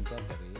minta